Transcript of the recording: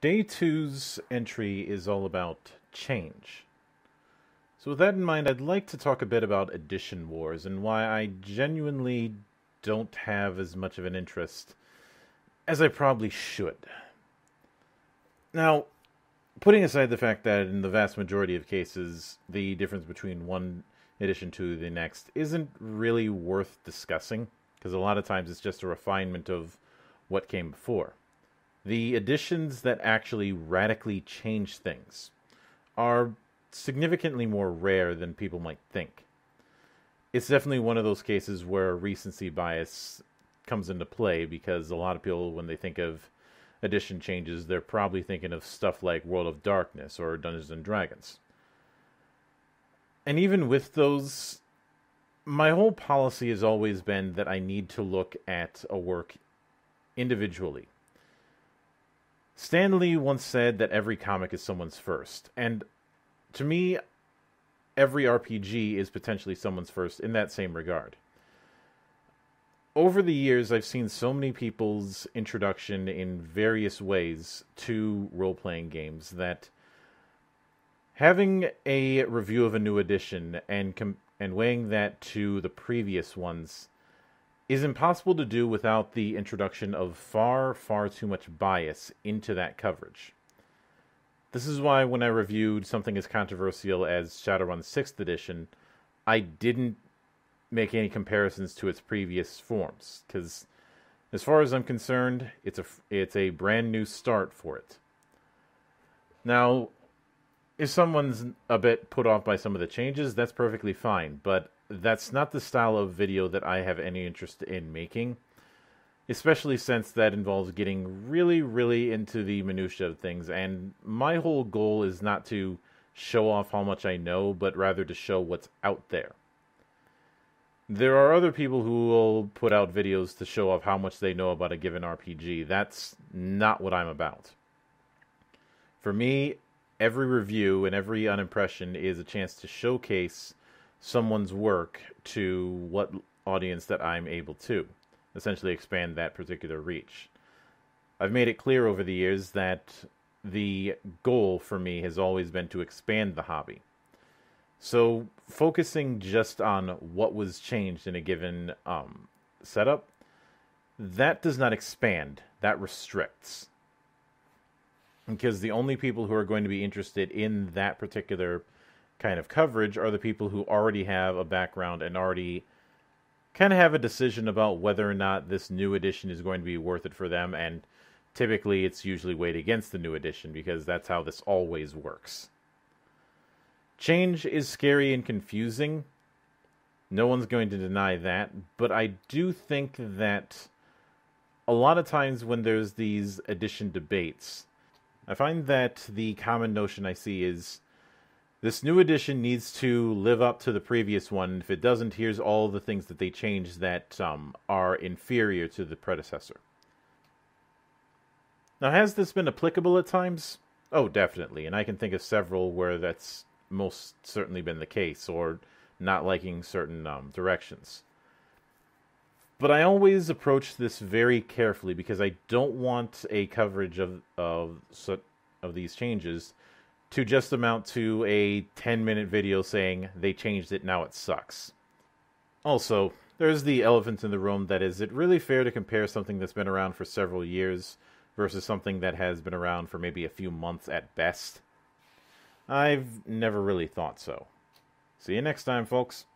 Day two's entry is all about change. So, with that in mind, I'd like to talk a bit about Edition Wars and why I genuinely don't have as much of an interest as I probably should. Now, putting aside the fact that in the vast majority of cases, the difference between one edition to the next isn't really worth discussing, because a lot of times it's just a refinement of what came before. The additions that actually radically change things are significantly more rare than people might think. It's definitely one of those cases where recency bias comes into play because a lot of people, when they think of edition changes, they're probably thinking of stuff like World of Darkness or Dungeons and Dragons. And even with those, my whole policy has always been that I need to look at a work individually. Stan Lee once said that every comic is someone's first, and to me, every RPG is potentially someone's first in that same regard. Over the years, I've seen so many people's introduction in various ways to role playing games that having a review of a new edition and com- and weighing that to the previous ones is impossible to do without the introduction of far, far too much bias into that coverage. This is why when I reviewed something as controversial as Shadowrun 6th edition, I didn't make any comparisons to its previous forms because as far as I'm concerned, it's a it's a brand new start for it. Now, if someone's a bit put off by some of the changes, that's perfectly fine, but that's not the style of video that I have any interest in making, especially since that involves getting really, really into the minutiae of things. And my whole goal is not to show off how much I know, but rather to show what's out there. There are other people who will put out videos to show off how much they know about a given RPG. That's not what I'm about. For me, every review and every unimpression is a chance to showcase someone's work to what audience that I'm able to. Essentially, expand that particular reach. I've made it clear over the years that the goal for me has always been to expand the hobby. So, focusing just on what was changed in a given um, setup, that does not expand, that restricts. Because the only people who are going to be interested in that particular kind of coverage are the people who already have a background and already kind of have a decision about whether or not this new edition is going to be worth it for them and typically it's usually weighed against the new edition because that's how this always works. Change is scary and confusing. No one's going to deny that, but I do think that a lot of times when there's these edition debates, I find that the common notion I see is this new edition needs to live up to the previous one. If it doesn't, here's all the things that they changed that um, are inferior to the predecessor. Now, has this been applicable at times? Oh, definitely. And I can think of several where that's most certainly been the case, or not liking certain um, directions. But I always approach this very carefully because I don't want a coverage of of of these changes to just amount to a 10 minute video saying they changed it, now it sucks. Also, there's the elephant in the room that is it really fair to compare something that's been around for several years versus something that has been around for maybe a few months at best? I've never really thought so. See you next time, folks.